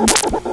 you